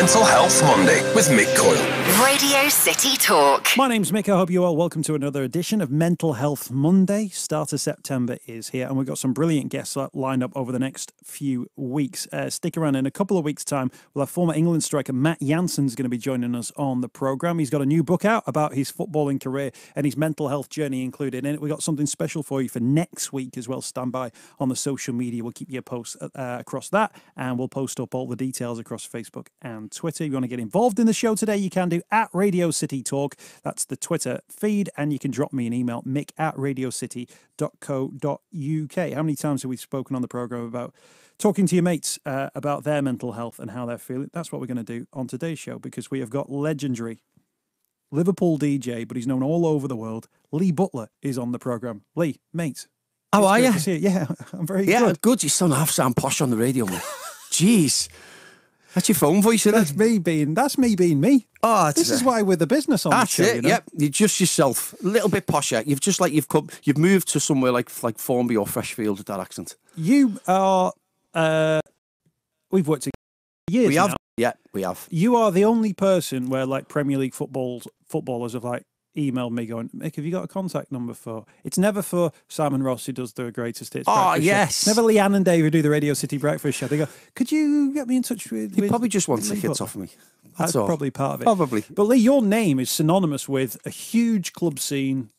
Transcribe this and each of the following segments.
Mental Health Monday with Mick Coyle. Radio City Talk. My name's Mick. I hope you all welcome to another edition of Mental Health Monday. Start of September is here, and we've got some brilliant guests lined up over the next few weeks. Uh, stick around in a couple of weeks' time. We'll have former England striker Matt Jansen's going to be joining us on the programme. He's got a new book out about his footballing career and his mental health journey included in it. We've got something special for you for next week as well. Stand by on the social media. We'll keep you posted uh, across that, and we'll post up all the details across Facebook and Twitter. If you want to get involved in the show today, you can do at Radio City Talk. That's the Twitter feed, and you can drop me an email, mick at radiocity.co.uk. How many times have we spoken on the programme about talking to your mates uh, about their mental health and how they're feeling? That's what we're going to do on today's show because we have got legendary Liverpool DJ, but he's known all over the world. Lee Butler is on the programme. Lee, mate. How are you? Yeah, I'm very yeah, good. good. You still half sound posh on the radio. Jeez. That's your phone voice, isn't That's it? me being that's me being me. Oh, This is why we're the business on That's the show. it. you know? Yep, you're just yourself. A little bit posher. You've just like you've come. You've moved to somewhere like like Formby or Freshfield with that accent. You are. Uh, we've worked together years. we have. now. Yeah, we have. You are the only person where like Premier League football footballers have like emailed me going, Mick, have you got a contact number for? It's never for Simon Ross who does the greatest hits. Oh, show. yes. It's never Leanne and Dave who do the Radio City breakfast show. They go, could you get me in touch with? You with probably just want Lee tickets Butler?" off me. That's, That's all. probably part of it. Probably. But Lee, your name is synonymous with a huge club scene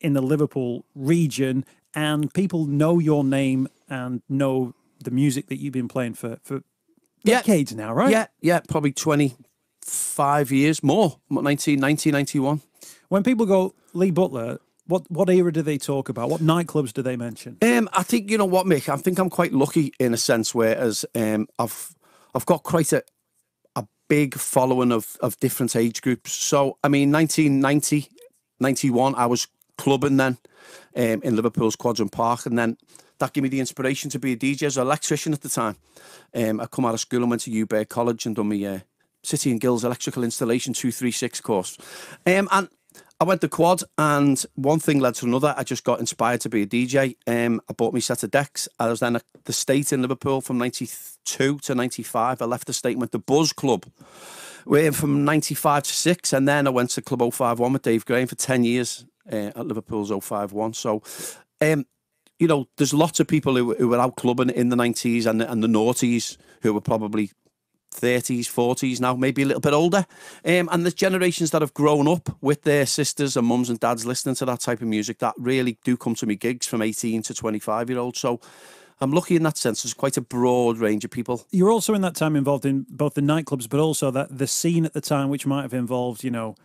in the Liverpool region, and people know your name and know the music that you've been playing for for Yeah. decades now, right? Yeah, yeah. Probably twenty five years more. 19, 1991. When people go Lee Butler, what what era do they talk about? What nightclubs do they mention? Um, I think you know what, Mick. I think I'm quite lucky in a sense, whereas um, I've I've got quite a a big following of of different age groups. So I mean, 1990, 91, I was clubbing then um, in Liverpool's Quadrant Park, and then that gave me the inspiration to be a DJ as an electrician at the time. Um, I come out of school and went to Uber College and done my uh, City and Guilds Electrical Installation two three six course, um, and I went to quad, and one thing led to another. I just got inspired to be a DJ. Um, I bought me set of decks. I was then at the state in Liverpool from '92 to '95. I left the state and went to Buzz Club, where from '95 to six, and then I went to Club 051 with Dave Graham for ten years uh, at Liverpool's 051. So, um, you know, there's lots of people who, who were out clubbing in the '90s and the, and the noughties who were probably 30s, 40s now, maybe a little bit older. Um, and there's generations that have grown up with their sisters and mums and dads listening to that type of music that really do come to me gigs from 18 to 25 year olds. So I'm lucky in that sense. There's quite a broad range of people. You're also in that time involved in both the nightclubs, but also that the scene at the time, which might have involved, you know,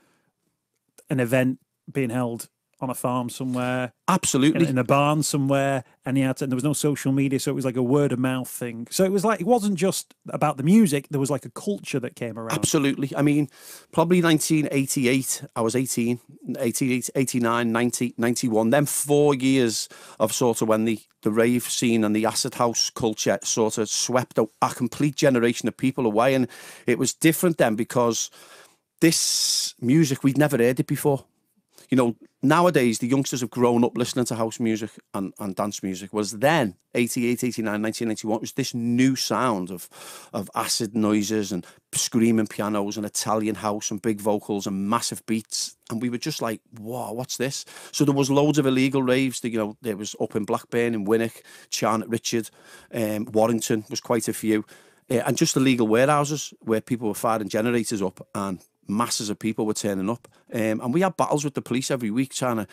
an event being held on a farm somewhere, in, Absolutely. in a barn somewhere, and he had to, and there was no social media, so it was like a word of mouth thing. So it was like it wasn't just about the music; there was like a culture that came around. Absolutely. I mean, probably 1988, I was 18, 88, 89, 90, 91. Then four years of sort of when the, the rave scene and the acid house culture sort of swept a, a complete generation of people away. And it was different then because this music, we'd never heard it before. You know, nowadays the youngsters have grown up listening to house music and, and dance music. Was then 88, 89, 1991, it was this new sound of of acid noises and screaming pianos and Italian house and big vocals and massive beats. And we were just like, wow, what's this? So there was loads of illegal raves. That, you know, there was up in Blackburn, in Winwick, Charnock Richard, um, Warrington was quite a few. Uh, and just illegal warehouses where people were firing generators up and masses of people were turning up. Um, and we had battles with the police every week trying to,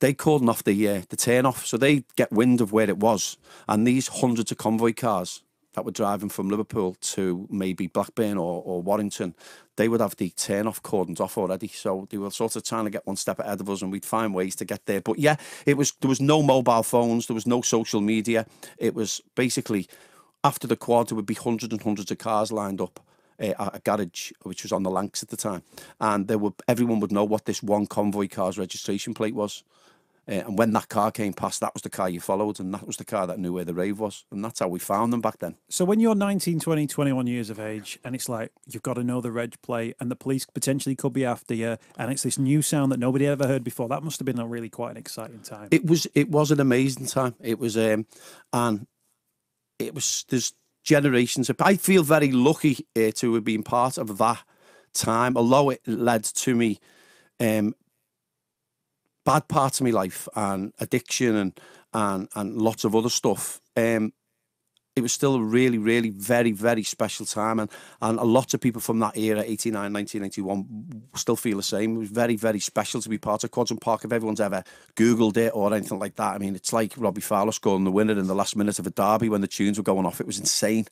they cordon off the, uh, the turn off. So they get wind of where it was. And these hundreds of convoy cars that were driving from Liverpool to maybe Blackburn or, or Warrington, they would have the turn off cordons off already. So they were sort of trying to get one step ahead of us and we'd find ways to get there. But yeah, it was, there was no mobile phones, there was no social media. It was basically after the quad, there would be hundreds and hundreds of cars lined up uh, a garage, which was on the Lancs at the time, and there would everyone would know what this one convoy car's registration plate was. Uh, and when that car came past, that was the car you followed, and that was the car that knew where the rave was, and that's how we found them back then. So when you're 19, 20, 21 years of age, and it's like you've got to know the reg plate, and the police potentially could be after you, and it's this new sound that nobody ever heard before. That must have been a really quite an exciting time. It was it was an amazing time. It was um, and it was there's generations. I feel very lucky uh, to have been part of that time, although it led to me um, bad parts of my life and addiction and and and lots of other stuff. Um, it was still a really, really, very, very special time. And, and a lot of people from that era, 89, 1981, still feel the same. It was very, very special to be part of Quadrant Park. If everyone's ever Googled it or anything like that, I mean, it's like Robbie Fowler scoring the winner in the last minute of a derby when the tunes were going off. It was insane.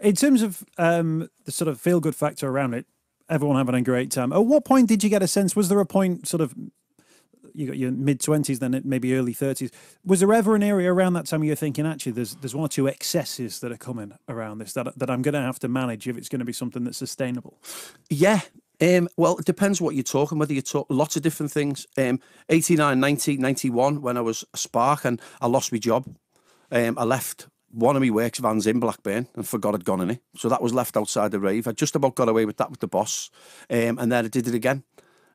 In terms of um, the sort of feel good factor around it, everyone having a great time. At what point did you get a sense? Was there a point sort of you got your mid twenties, then maybe early thirties. Was there ever an area around that time you're thinking actually there's there's one or two excesses that are coming around this that that I'm going to have to manage if it's going to be something that's sustainable? Yeah. Um, well, it depends what you're talking, whether you talk lots of different things. Um, 89, 90, 91, when I was a spark and I lost my job. Um, I left one of my works vans in Blackburn and forgot I'd gone in it. So that was left outside the rave. I just about got away with that with the boss. Um, and then I did it again.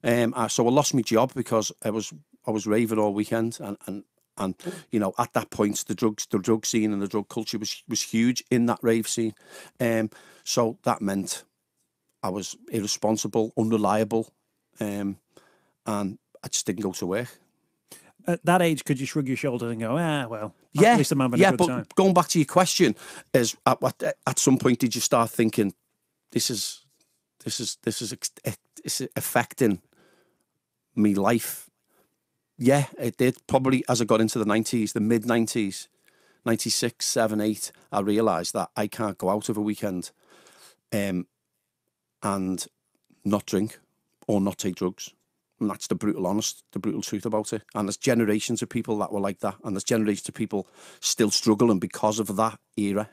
Um, so I lost my job because I was I was raving all weekend, and and and you know at that point the drugs the drug scene and the drug culture was was huge in that rave scene. Um, so that meant I was irresponsible, unreliable, um, and I just didn't go to work. At that age, could you shrug your shoulders and go, ah, well, yeah, at least I'm having yeah, a good but time. going back to your question, is at, at, at some point did you start thinking, this is this is this is this is affecting me life. Yeah, it did. Probably as I got into the 90s, the mid 90s, 96, 7, 8, I realised that I can't go out of a weekend um, and not drink or not take drugs. And that's the brutal honest, the brutal truth about it. And there's generations of people that were like that. And there's generations of people still struggling because of that era.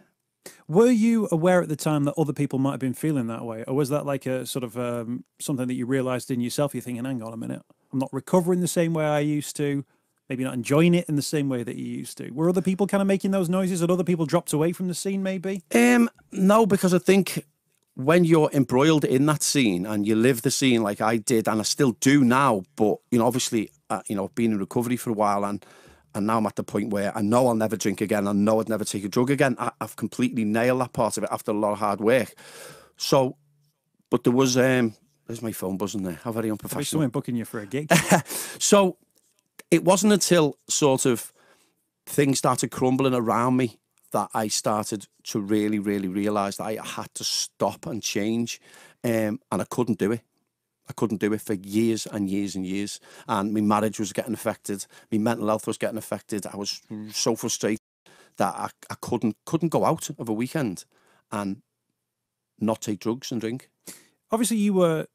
Were you aware at the time that other people might have been feeling that way, or was that like a sort of um, something that you realised in yourself? You're thinking, "Hang on a minute, I'm not recovering the same way I used to. Maybe not enjoying it in the same way that you used to." Were other people kind of making those noises? Had other people dropped away from the scene? Maybe. Um, no, because I think when you're embroiled in that scene and you live the scene like I did, and I still do now, but you know, obviously, uh, you know, I've been in recovery for a while and and now I'm at the point where I know I'll never drink again. I know I'd never take a drug again. I, have completely nailed that part of it after a lot of hard work. So, but there was, um, there's my phone buzzing there. How very unprofessional. Someone booking you for a gig. so it wasn't until sort of things started crumbling around me that I started to really, really realise that I had to stop and change. Um, and I couldn't do it. I couldn't do it for years and years and years. And my marriage was getting affected. My mental health was getting affected. I was so frustrated that I, I couldn't couldn't go out of a weekend and not take drugs and drink. Obviously, you were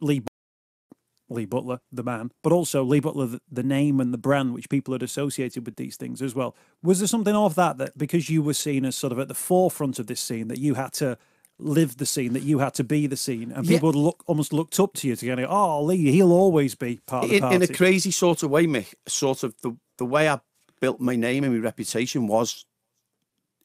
Lee Lee Butler, the man, but also Lee Butler, the, the, name and the brand which people had associated with these things as well. Was there something of that that because you were seen as sort of at the forefront of this scene that you had to live the scene, that you had to be the scene, and people look almost looked up to you to go, "Oh, Lee, he'll always be part of the in, party." In a crazy sort of way, Mick. Sort of the the way I built my name and my reputation was,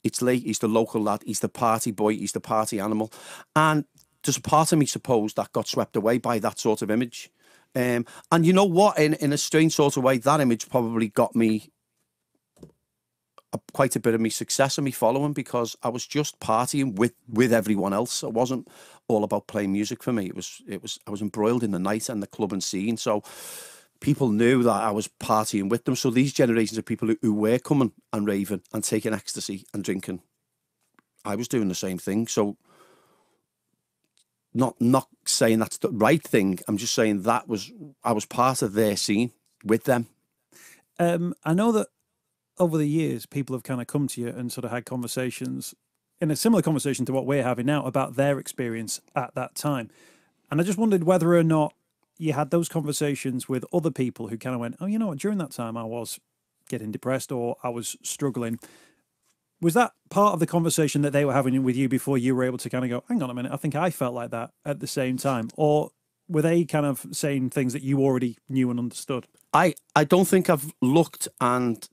it's Lee. He's the local lad. He's the party boy. He's the party animal, and there's a part of me, suppose, that got swept away by that sort of image. Um, and you know what? In in a strange sort of way, that image probably got me quite a bit of me success and me following because I was just partying with with everyone else. It wasn't all about playing music for me. It was it was I was embroiled in the night and the club and scene. So people knew that I was partying with them. So these generations of people who, who were coming and raving and taking ecstasy and drinking, I was doing the same thing. So not not saying that's the right thing. I'm just saying that was I was part of their scene with them. Um, I know that over the years, people have kind of come to you and sort of had conversations in a similar conversation to what we're having now about their experience at that time. And I just wondered whether or not you had those conversations with other people who kind of went, oh, you know what, during that time I was getting depressed or I was struggling. Was that part of the conversation that they were having with you before you were able to kind of go, hang on a minute, I think I felt like that at the same time? Or were they kind of saying things that you already knew and understood? I, I don't think I've looked and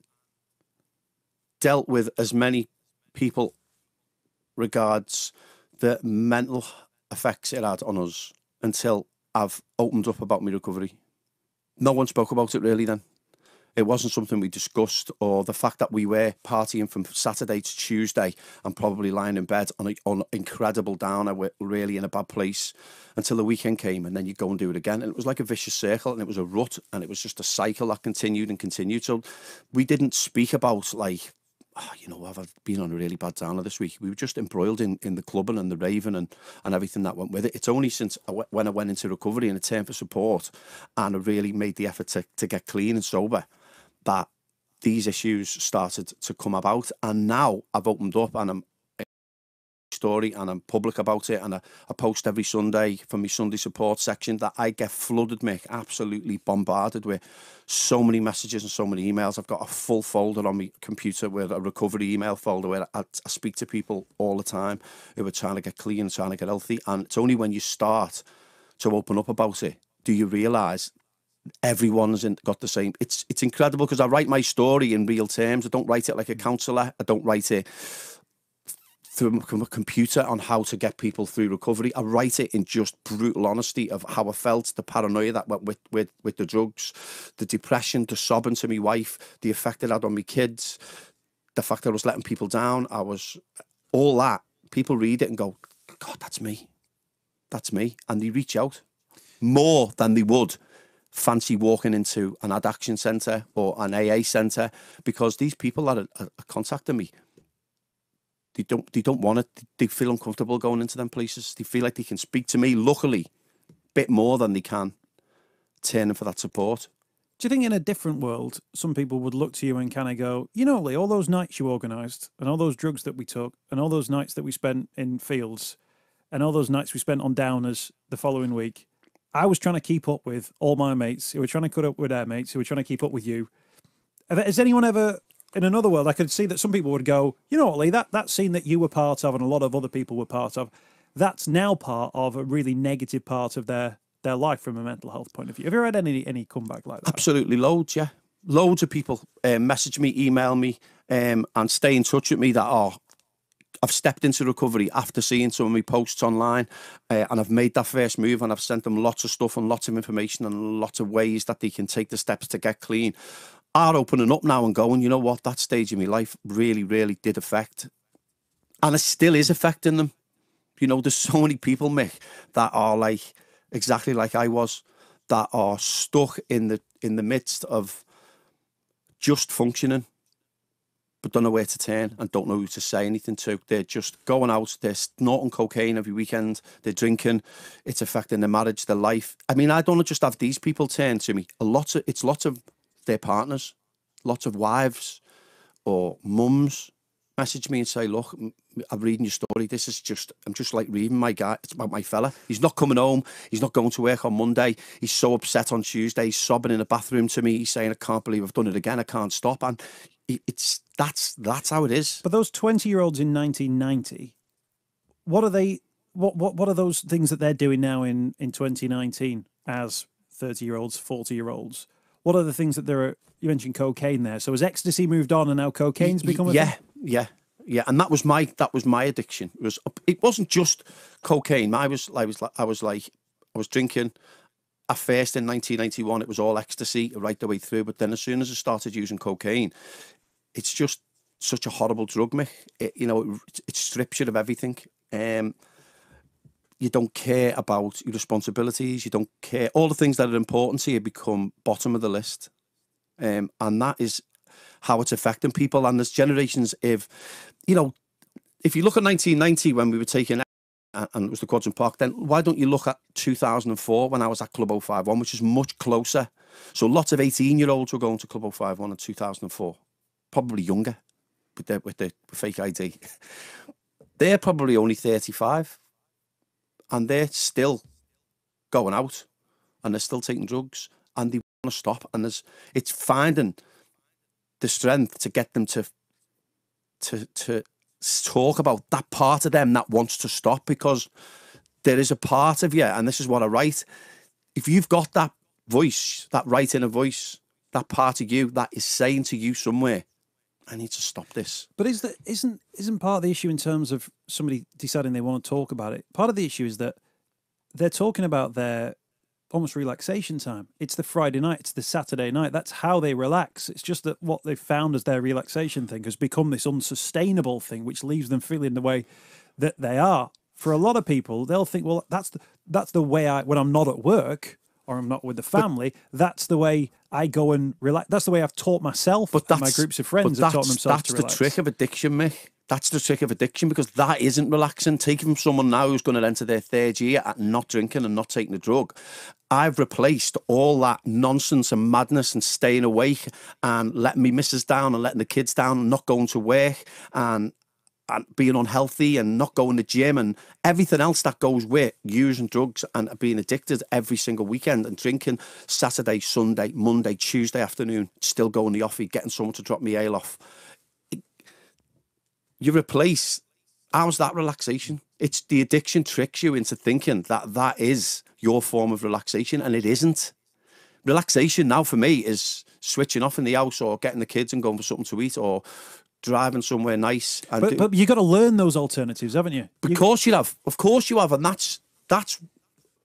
dealt with as many people regards the mental effects it had on us until I've opened up about my recovery. No one spoke about it really then. It wasn't something we discussed, or the fact that we were partying from Saturday to Tuesday and probably lying in bed on a, on incredible downer, we're really in a bad place until the weekend came, and then you go and do it again, and it was like a vicious circle, and it was a rut, and it was just a cycle that continued and continued. So we didn't speak about like oh, you know, I've been on a really bad downer this week. We were just embroiled in, in the clubbing and the raving and, and everything that went with it. It's only since I w- when I went into recovery and a turn for support and I really made the effort to, to get clean and sober that these issues started to come about. And now I've opened up and I'm story and I'm public about it and I, I post every Sunday from my Sunday support section that I get flooded, Mick, absolutely bombarded with so many messages and so many emails. I've got a full folder on my computer with a recovery email folder where I, I speak to people all the time who are trying to get clean, trying to get healthy. And it's only when you start to open up about it do you realise everyone's in, got the same. It's it's incredible because I write my story in real terms. I don't write it like a mm. counsellor. I don't write it through a computer on how to get people through recovery. I write it in just brutal honesty of how I felt, the paranoia that went with with with the drugs, the depression, the sobbing to my wife, the effect it had on my kids, the fact that I was letting people down. I was all that. People read it and go, God, that's me. That's me. And they reach out more than they would fancy walking into an addiction centre or an AA centre because these people that are, are contacting me they don't they don't want it. They feel uncomfortable going into them places. They feel like they can speak to me, luckily, a bit more than they can turning for that support. Do you think in a different world, some people would look to you and kind of go, you know, Lee, all those nights you organised and all those drugs that we took and all those nights that we spent in fields and all those nights we spent on downers the following week, I was trying to keep up with all my mates who were trying to cut up with their mates who were trying to keep up with you. Has anyone ever in another world, I could see that some people would go, you know what, Lee, that, that scene that you were part of and a lot of other people were part of, that's now part of a really negative part of their their life from a mental health point of view. Have you ever had any any comeback like that? Absolutely, loads, yeah. Loads of people um, message me, email me, um, and stay in touch with me that are. I've stepped into recovery after seeing some of my posts online, uh, and I've made that first move, and I've sent them lots of stuff and lots of information and lots of ways that they can take the steps to get clean are opening up now and going, you know what, that stage in my life really, really did affect. And it still is affecting them. You know, there's so many people, Mick, that are like exactly like I was, that are stuck in the in the midst of just functioning, but don't know where to turn and don't know who to say anything to. They're just going out, they're snorting cocaine every weekend, they're drinking, it's affecting their marriage, their life. I mean, I don't just have these people turn to me. A lot of it's lots of their partners. Lots of wives or mums message me and say, "Look, I'm reading your story. This is just I'm just like reading my guy. It's about my fella. He's not coming home. He's not going to work on Monday. He's so upset on Tuesday. He's sobbing in the bathroom to me. He's saying, "I can't believe I've done it again. I can't stop." And it's that's that's how it is. But those 20 year olds in 1990, what are they? What what what are those things that they're doing now in in 2019 as 30 year olds, 40 year olds? What are the things that there are? You mentioned cocaine there. So has ecstasy moved on and now cocaine's become a yeah, thing? yeah, yeah. And that was my that was my addiction. It was it wasn't just cocaine. I was I was I was like I was drinking. At first in 1991, it was all ecstasy right the way through. But then as soon as I started using cocaine, it's just such a horrible drug, Mick. It, you know, it, it strips you of everything. Um, you don't care about your responsibilities, you don't care. All the things that are important to you become bottom of the list. Um, and that is how it's affecting people. And there's generations of, you know, if you look at 1990 when we were taking and it was the Quadrant Park, then why don't you look at 2004 when I was at Club 051, which is much closer? So lots of 18 year olds were going to Club 051 in 2004, probably younger with the, with the fake ID. They're probably only 35 and they're still going out and they're still taking drugs and they want to stop and there's it's finding the strength to get them to to to talk about that part of them that wants to stop because there is a part of you and this is what I write if you've got that voice that right inner voice that part of you that is saying to you somewhere I need to stop this. But is that isn't isn't part of the issue in terms of somebody deciding they want to talk about it? Part of the issue is that they're talking about their almost relaxation time. It's the Friday night, it's the Saturday night. That's how they relax. It's just that what they've found as their relaxation thing has become this unsustainable thing, which leaves them feeling the way that they are. For a lot of people, they'll think, well, that's the, that's the way I when I'm not at work or I'm not with the family. that's the way I go and relax. That's the way I've taught myself. But my groups of friends have taught that's- themselves That's to the trick of addiction, Mick. That's the trick of addiction because that isn't relaxing. Taking from someone now who's going to enter their third year at not drinking and not taking the drug, I've replaced all that nonsense and madness and staying awake and letting me missus down and letting the kids down and not going to work and being unhealthy and not going to gym and everything else that goes with using drugs and being addicted every single weekend and drinking Saturday, Sunday, Monday, Tuesday afternoon, still going the offie, getting someone to drop me ale off. You replace how's that relaxation? It's the addiction tricks you into thinking that that is your form of relaxation and it isn't. Relaxation now for me is switching off in the house or getting the kids and going for something to eat or driving somewhere nice and But, but you got to learn those alternatives, haven't you? of You- course you have. Of course you have. And that's that's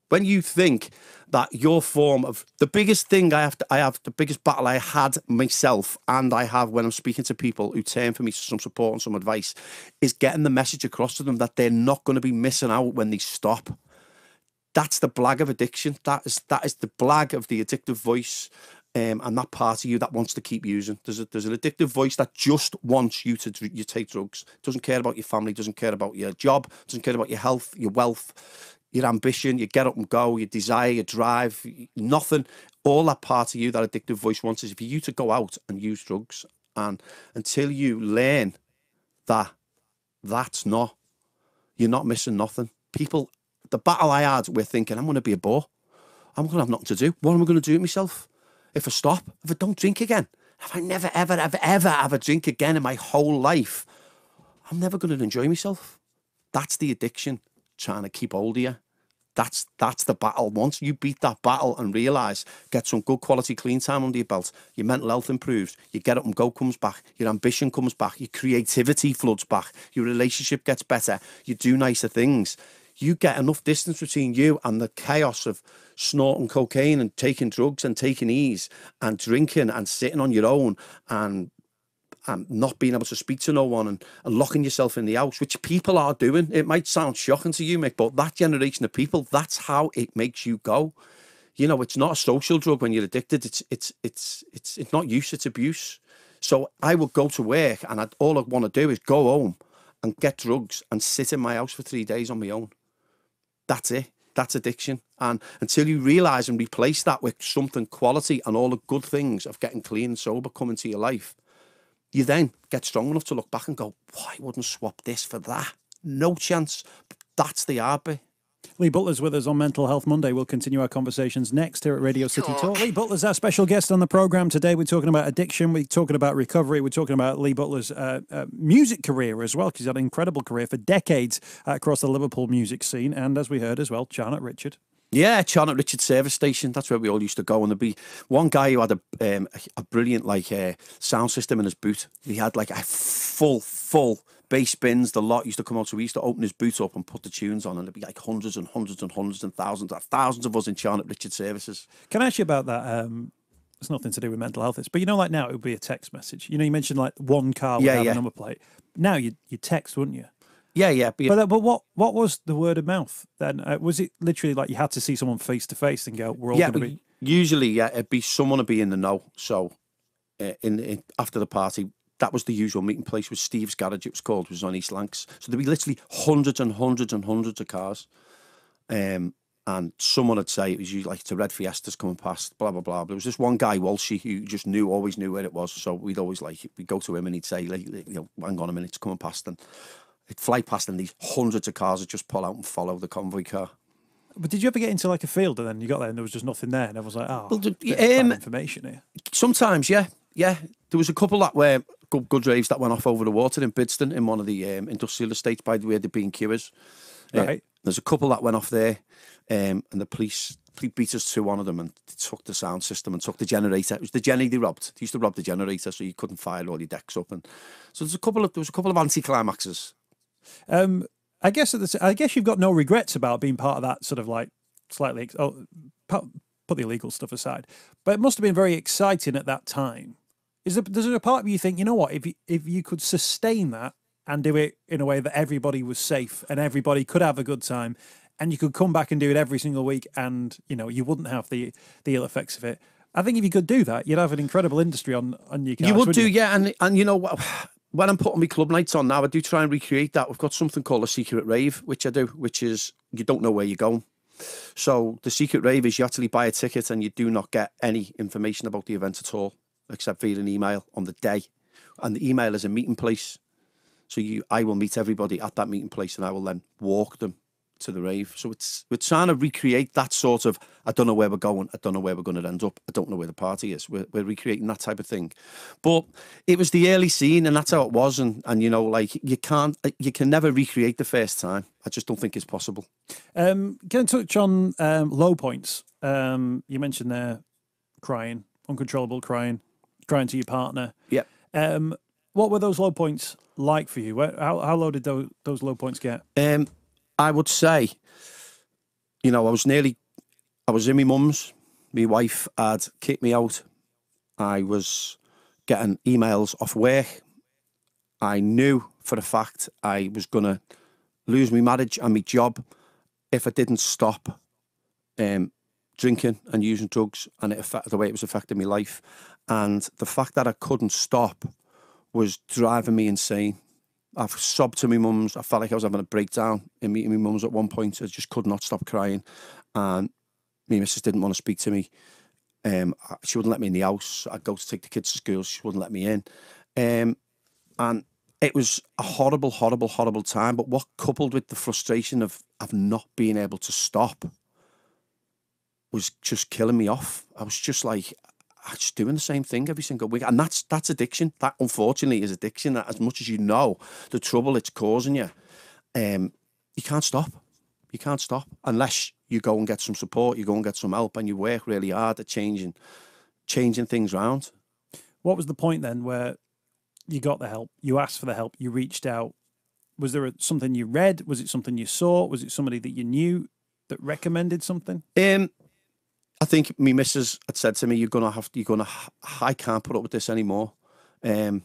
when you think that your form of the biggest thing I have to, I have the biggest battle I had myself and I have when I'm speaking to people who turn for me for some support and some advice is getting the message across to them that they're not going to be missing out when they stop. That's the blag of addiction. That is that is the blag of the addictive voice. Um, and that part of you that wants to keep using. There's a, there's an addictive voice that just wants you to you take drugs. Doesn't care about your family. Doesn't care about your job. Doesn't care about your health, your wealth, your ambition. You get up and go. Your desire, your drive. Nothing. All that part of you that addictive voice wants is for you to go out and use drugs. And until you learn that that's not you're not missing nothing. People, the battle I had, we're thinking, I'm going to be a bore. I'm going to have nothing to do. What am I going to do with myself? If I stop, if I don't drink again, if I never, ever, ever, ever have a drink again in my whole life, I'm never going to enjoy myself. That's the addiction trying to keep hold of you. That's that's the battle. Once you beat that battle and realise, get some good quality clean time under your belt, your mental health improves, your get up and go comes back, your ambition comes back, your creativity floods back, your relationship gets better, you do nicer things. You get enough distance between you and the chaos of snorting cocaine and taking drugs and taking ease and drinking and sitting on your own and and not being able to speak to no one and, and locking yourself in the house, which people are doing. It might sound shocking to you, Mick, but that generation of people, that's how it makes you go. You know, it's not a social drug when you're addicted. It's it's it's it's it's not use, it's abuse. So I would go to work and I'd, all I want to do is go home and get drugs and sit in my house for three days on my own. That's it. That's addiction. And until you realise and replace that with something quality and all the good things of getting clean and sober come into your life, you then get strong enough to look back and go, why wouldn't swap this for that? No chance. That's the hard bit. Lee Butler's with us on Mental Health Monday. We'll continue our conversations next here at Radio City Talk. Lee Butler's our special guest on the program today. We're talking about addiction. We're talking about recovery. We're talking about Lee Butler's uh, uh, music career as well, because he's had an incredible career for decades uh, across the Liverpool music scene. And as we heard as well, Charnock Richard. Yeah, Charnock Richard Service Station. That's where we all used to go. And there'd be one guy who had a um, a, brilliant like uh, sound system in his boot. He had like a full, full bass bins. The lot used to come out, so we used to open his boot up and put the tunes on, and there'd be like hundreds and hundreds and hundreds and thousands, thousands of us in Charnock Richard Services. Can I ask you about that? Um, it's nothing to do with mental health, it's, but you know, like now it would be a text message. You know, you mentioned like one car would Yeah, have yeah. a number plate. Now you you text, wouldn't you? Yeah, yeah. But, But, uh, but what what was the word of mouth then? Uh, was it literally like you had to see someone face to face and go, "We're all yeah, going to be"? usually, yeah, it'd be someone to be in the know. So, uh, in, in after the party, that was the usual meeting place. Was Steve's Garage? It was called. It was on East Lancs. So there'd be literally hundreds and hundreds and hundreds of cars. Um, and someone would say it was usually like the red Fiestas coming past, blah blah blah. But there was this one guy, Walshy, who just knew, always knew where it was. So we'd always like we'd go to him and he'd say, like, you know, hang on a minute, it's coming past, and it'd fly past, and these hundreds of cars would just pull out and follow the convoy car. But did you ever get into like a field and then you got there and there was just nothing there and everyone's like, "Oh, Well, the- bit of bad um, information here." Sometimes, yeah, yeah. There was a couple that were good, good raves that went off over the water in Bidston in one of the um, industrial estates by the way the Cures. Right. There's a couple that went off there, um, and the police, police beat us to one of them and took the sound system and took the generator. It was the Jenny they robbed. They used to rob the generator so you couldn't fire all your decks up. And so there's a couple of there was a couple of anti-climaxes. Um, I guess at the, I guess you've got no regrets about being part of that sort of like slightly oh, put, the illegal stuff aside, but it must have been very exciting at that time. Is there, does there a part of you think, you know what, if you, if you could sustain that and do it in a way that everybody was safe and everybody could have a good time, and you could come back and do it every single week, and you know you wouldn't have the the ill effects of it. I think if you could do that, you'd have an incredible industry on on your. You would do, yeah, and and you know what. When I'm putting my club nights on now, I do try and recreate that. We've got something called a secret rave, which I do, which is you don't know where you're going. So the secret rave is you actually buy a ticket and you do not get any information about the event at all, except via an email on the day. And the email is a meeting place. So you, I will meet everybody at that meeting place, and I will then walk them to the rave. So it's we're trying to recreate that sort of I don't know where we're going, I don't know where we're going to end up, I don't know where the party is. We're, we're recreating that type of thing. But it was the early scene, and that's how it was. And and you know, like you can't, you can never recreate the first time. I just don't think it's possible. Um, can I touch on um, low points? Um, you mentioned there crying, uncontrollable crying, crying to your partner. Yep. Um, what were those low points like for you? Where, how how low did those those low points get? Um, I would say, you know, I was nearly, I was in my mum's. My wife had kicked me out. I was getting emails off work. I knew for a fact I was going to lose my marriage and my job if I didn't stop um, drinking and using drugs and it affected the way it was affecting my life. And the fact that I couldn't stop was driving me insane. I've sobbed to my mum's. I felt like I was having a breakdown in meeting my mum's at one point. I just could not stop crying. And me my missus didn't want to speak to me. Um, she wouldn't let me in the house. I'd go to take the kids to school. She wouldn't let me in. Um, and it was a horrible, horrible, horrible time. But what coupled with the frustration of, of not being able to stop was just killing me off. I was just like, I'm just doing the same thing every single week, and that's that's addiction. That unfortunately is addiction. That as much as you know the trouble it's causing you, um, you can't stop. You can't stop unless you go and get some support. You go and get some help, and you work really hard at changing, changing things around. What was the point then where you got the help? You asked for the help. You reached out. Was there a, something you read? Was it something you saw? Was it somebody that you knew that recommended something? Um, I think me missus had said to me, "You're gonna have, you're gonna, I can't put up with this anymore. Um,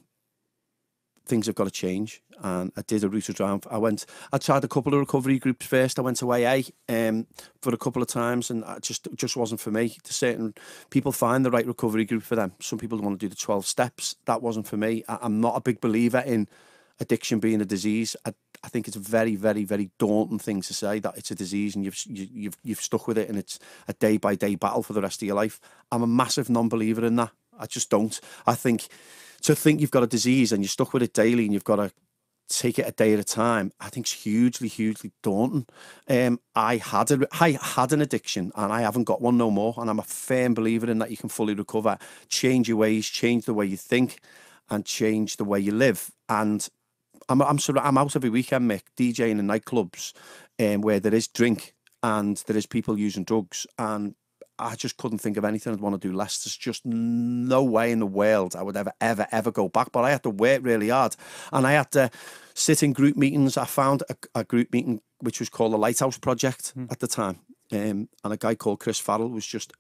things have got to change." And I did a route around. I went, I tried a couple of recovery groups first. I went to AA um, for a couple of times, and it just just wasn't for me. To certain people find the right recovery group for them. Some people want to do the twelve steps. That wasn't for me. I, I'm not a big believer in addiction being a disease. I, I think it's a very, very, very daunting thing to say that it's a disease and you've you, you've you've stuck with it and it's a day by day battle for the rest of your life. I'm a massive non-believer in that. I just don't. I think to think you've got a disease and you're stuck with it daily and you've got to take it a day at a time, I think it's hugely, hugely daunting. Um, I had a, I had an addiction and I haven't got one no more. And I'm a firm believer in that you can fully recover, change your ways, change the way you think, and change the way you live. And I'm I'm sort of, I'm out every weekend, Mick, DJing in nightclubs, um, where there is drink and there is people using drugs, and I just couldn't think of anything I'd want to do less. There's just no way in the world I would ever, ever, ever go back. But I had to work really hard, and I had to sit in group meetings. I found a, a group meeting which was called the Lighthouse Project mm. at the time, um, and a guy called Chris Farrell was just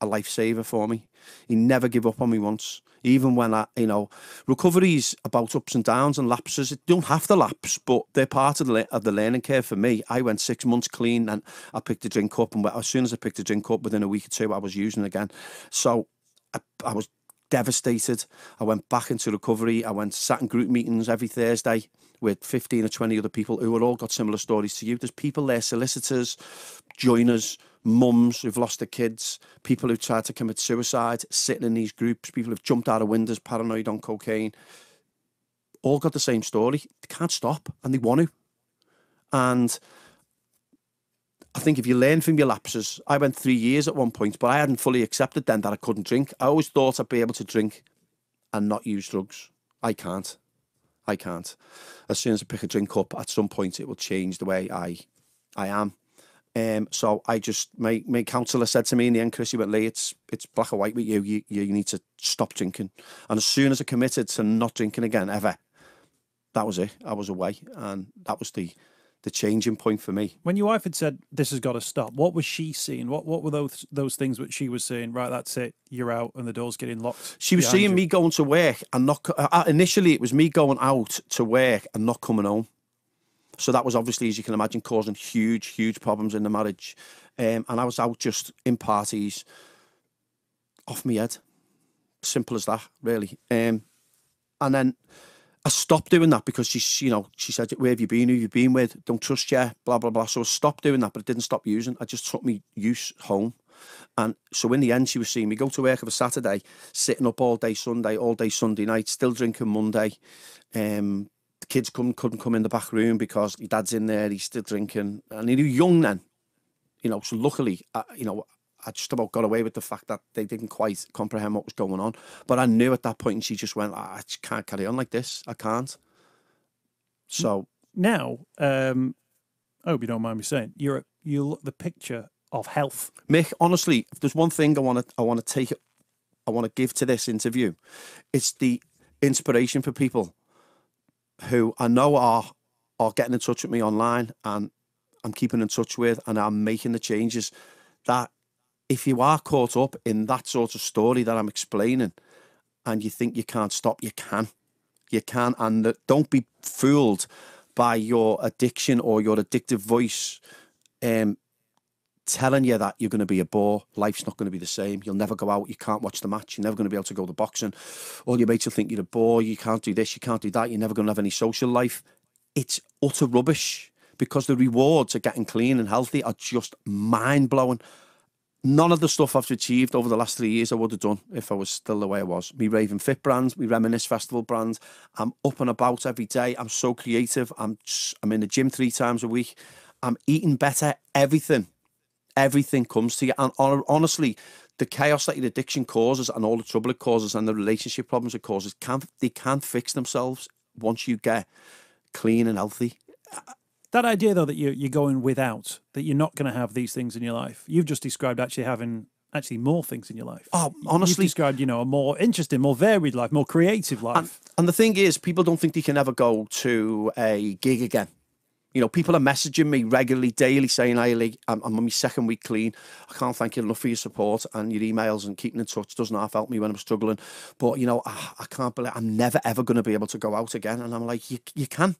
a lifesaver for me. He never gave up on me once even when I, you know, recoveries about ups and downs and lapses. It don't have to lapse, but they're part of the of the learning curve for me. I went six months clean, and I picked a drink up, and as soon as I picked a drink up, within a week or two, I was using again. So I, I was devastated. I went back into recovery. I went sat in group meetings every Thursday with 15 or 20 other people who had all got similar stories to you. There's people there, solicitors, joiners, mums who've lost their kids, people who've tried to commit suicide, sitting in these groups, people who've jumped out of windows, paranoid on cocaine, all got the same story. They can't stop and they want to. And I think if you learn from your lapses, I went three years at one point, but I hadn't fully accepted then that I couldn't drink. I always thought I'd be able to drink and not use drugs. I can't. I can't. As soon as I pick a drink up, at some point it will change the way I I am. Um, so I just my my counsellor said to me in the end, Chris, he went, Lee, it's it's black or white with you. You you need to stop drinking. And as soon as I committed to not drinking again ever, that was it. I was away, and that was the the changing point for me. When your wife had said this has got to stop, what was she seeing? What what were those those things that she was saying? Right, that's it. You're out, and the door's getting locked. She was seeing you? me going to work and not. uh, initially, it was me going out to work and not coming home. So that was obviously, as you can imagine, causing huge, huge problems in the marriage. Um, and I was out just in parties, off my head. Simple as that, really. Um, and then I stopped doing that because she, you know, she said, "Where have you been? Who have you been with? Don't trust you." Blah blah blah. So I stopped doing that, but it didn't stop using. I just took me use home. And so in the end, she was seeing me go to work of a Saturday, sitting up all day Sunday, all day Sunday night, still drinking Monday. Um, the kids couldn't, couldn't come in the back room because your dad's in there, he's still drinking. And he was young then, you know, so luckily, I, you know, I just about got away with the fact that they didn't quite comprehend what was going on. But I knew at that point, and she just went, "Ah, I just can't carry on like this. I can't. So now. Um, I hope you don't mind me saying you're a, you look the picture of health. Mick, honestly, if there's one thing I want to, I want to take, I want to give to this interview, it's the inspiration for people who I know are are getting in touch with me online, and I'm keeping in touch with, and I'm making the changes. That if you are caught up in that sort of story that I'm explaining, and you think you can't stop, you can, you can, and don't be fooled by your addiction or your addictive voice. Um, telling you that you're going to be a bore, life's not going to be the same. You'll never go out, you can't watch the match, you're never going to be able to go to boxing. All your mates will think you're a bore, you can't do this, you can't do that, you're never going to have any social life. It's utter rubbish because the rewards of getting clean and healthy are just mind blowing. None of the stuff I've achieved over the last three years I would have done if I was still the way I was. Me Raven Fit brand, me Reminisce Festival brand. I'm up and about every day. I'm so creative. I'm I'm in the gym three times a week. I'm eating better. Everything everything comes to you. And honestly, the chaos that your addiction causes and all the trouble it causes and the relationship problems it causes can't they can't fix themselves once you get clean and healthy. That idea, though, that you're, you're going without, that you're not going to have these things in your life. You've just described actually having actually more things in your life. Oh, You've honestly- described, you know, a more interesting, more varied life, more creative life. And, and the thing is, people don't think they can ever go to a gig again. You know, people are messaging me regularly, daily, saying, "Hey, I'm, I'm on my second week clean. I can't thank you enough for your support and your emails and keeping in touch. Doesn't half help me when I'm struggling. But you know, I, I can't believe I'm never ever going to be able to go out again." And I'm like, "You, you can.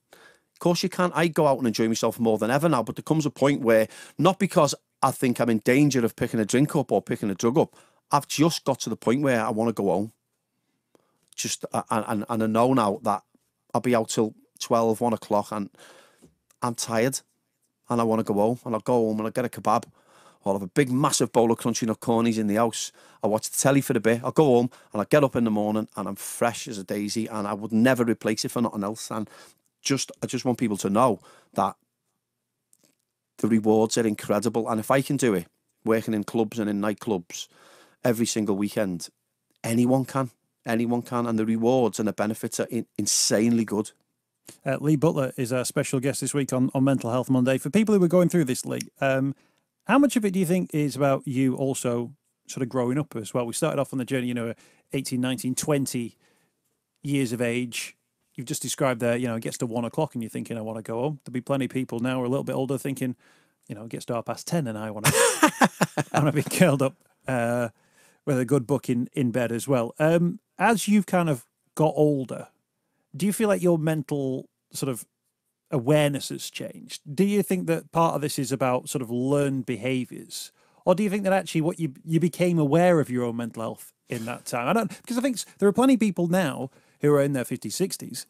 Of course you can. I go out and enjoy myself more than ever now. But there comes a point where, not because I think I'm in danger of picking a drink up or picking a drug up, I've just got to the point where I want to go home. Just and, and, and I know now that I'll be out till 12, 1 o'clock and I'm tired and I want to go home and I'll go home and I'll get a kebab. or I'll have a big, massive bowl of crunchy nut cornies in the house. I'll watch the telly for a bit. I'll go home and I'll get up in the morning and I'm fresh as a daisy and I would never replace it for nothing else. And just, I just want people to know that the rewards are incredible. And if I can do it, working in clubs and in nightclubs every single weekend, anyone can. Anyone can. And the rewards and the benefits are in, insanely good. Uh, Lee Butler is our special guest this week on, on Mental Health Monday. For people who are going through this, Lee, um, how much of it do you think is about you also sort of growing up as well? We started off on the journey, you know, 18, 19, 20 years of age. You've just described there, you know, it gets to one o'clock and you're thinking, I want to go home. There'll be plenty of people now who are a little bit older thinking, you know, it gets to half past 10 and I want to, I want to be curled up uh, with a good book in, in bed as well. Um, as you've kind of got older, do you feel like your mental sort of awareness has changed? Do you think that part of this is about sort of learned behaviors? Or do you think that actually what you you became aware of your own mental health in that time? I don't because I think there are plenty of people now who are in their 50s, 60s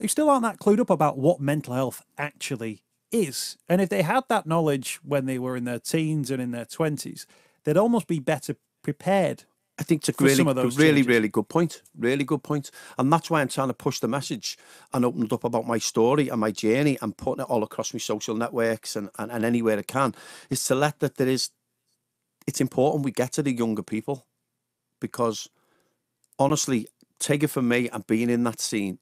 who still aren't that clued up about what mental health actually is. And if they had that knowledge when they were in their teens and in their 20s, they'd almost be better prepared. I think it's a really, some of those really, changes. really good point. Really good point. And that's why I'm trying to push the message and open it up about my story and my journey and putting it all across my social networks and, and, and anywhere I can is to let that there is, it's important we get to the younger people because honestly, take it from me and being in that scene,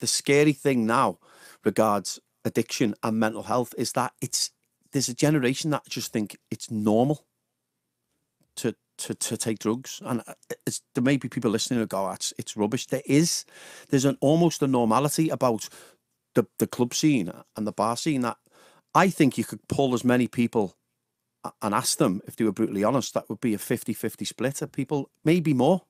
the scary thing now regards addiction and mental health is that it's, there's a generation that just think it's normal to to, take drugs and uh, there may be people listening who go "Ah, it's, it's rubbish there is there's an almost a normality about the the club scene and the bar scene that I think you could pull as many people and ask them if they were brutally honest. That would be a 50-50 split of people, maybe more,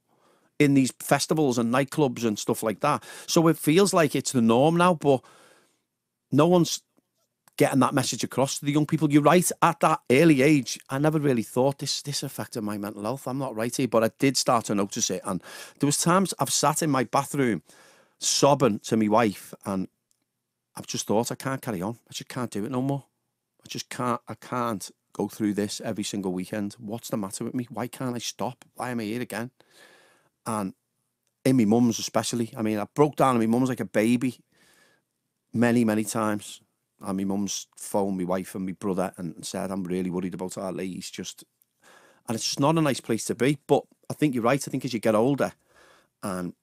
in these festivals and nightclubs and stuff like that. So it feels like it's the norm now, but no one's getting that message across to the young people. You're right. At that early age, I never really thought this this affected my mental health. I'm not right here, but I did start to notice it. And there was times I've sat in my bathroom sobbing to my wife, and I've just thought I can't carry on. I just can't do it no more. I just can't. I can't go through this every single weekend. What's the matter with me? Why can't I stop? Why am I here again? And in my mum's especially. I mean, I broke down on my mum's like a baby many, many times. And my mum's phoned my wife and my brother and said, I'm really worried about our Lee. He's just, and it's just not a nice place to be. But I think you're right. I think as you get older and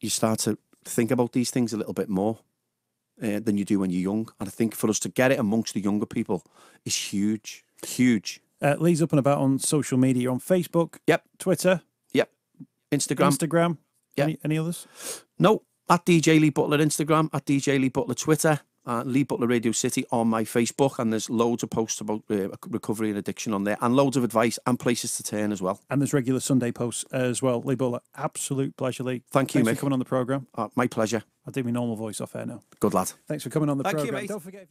you start to think about these things a little bit more uh, than you do when you're young. And I think for us to get it amongst the younger people is huge, huge. Uh, Lee's up and about on social media on Facebook, Yep, Twitter, yep. Instagram. Instagram. Yeah. Any, any others? No, at DJ Lee Butler Instagram, at DJ Lee Butler Twitter, uh, Lee Butler Radio City on my Facebook, and there's loads of posts about uh, recovery and addiction on there, and loads of advice and places to turn as well. And there's regular Sunday posts as well. Lee Butler, absolute pleasure, Lee. Thank you, Thanks Mick. for coming on the programme. Uh, my pleasure. I'll do my normal voice off air now. Good lad. Thanks for coming on the Thank you, programme. mate. Don't forget.